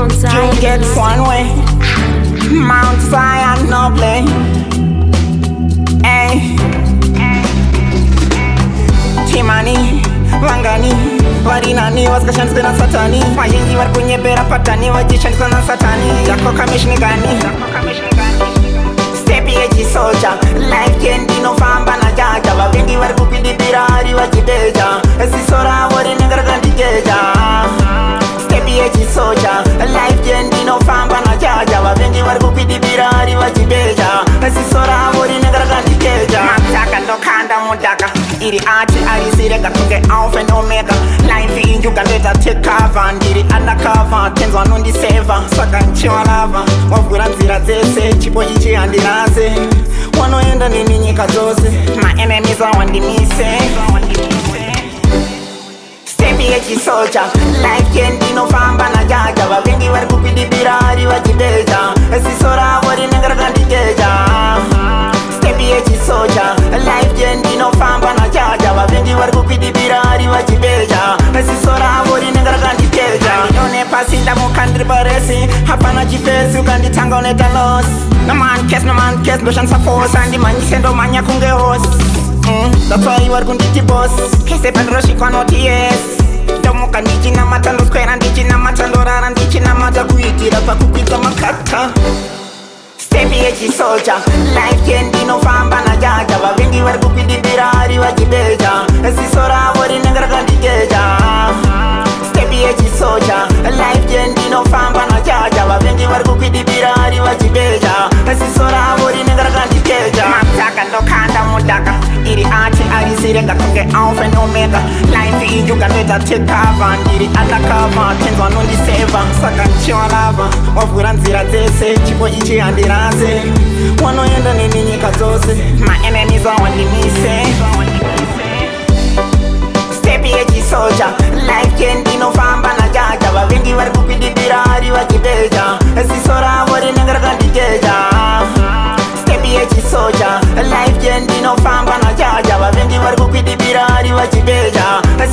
Mount Zion. Two gates one way. Mount Zion, no blame. Hey. Timani, Wangani, Varinani, was the chance to Satani. My young people are better at Patani, was the chance to Satani. Yako Kamishni Gani. Step here, soldier. Life can be no fun, but not a job. I've been given a good idea. ndiri ati arisirega kunge alpha neomega life in uganda takeover ndiri undercover tenzwa nondiseva saka nchiwarava wavhura nzira dzese chipo ichi handirase wanoenda neni nyika dzose maenemisa wandimise echisoja life yendinofamba najaja vavengi vari kupidibira ari vachibeja esiso ravo nevaresi hapana chifesi ukanditanga unoita los nomancas nomancas ndoshandisa fosi andimhanyise ndomhanya kunge hosi ndapfaiwari kunditi bos kese pandirosvikwa noti yes ndomuka ndichinamata ndoswera ndichinamata ndorara ndichinamata kuitira pakukwita makata stepi yechisoja life ye ndinofamba najaja vavengi vari kukwidibira ari vachibeja ziso ravo rinenge rakandijeja stepi yechisoja yukandoita tekava ndiri andakava tenzwa nondiseva saka ndichiva lava wavhura nzira dzese chipo ichi handirase wanoenda neni nyika dzose maenemis awandimise stepi yechisoja life can inofamba najaja vavengi vari kupindidira ari vachibeja ziso ravo rinenge rakanditeja ecisoja life gendinofamba najaja vavengi vari kukwidibira ari vachibeja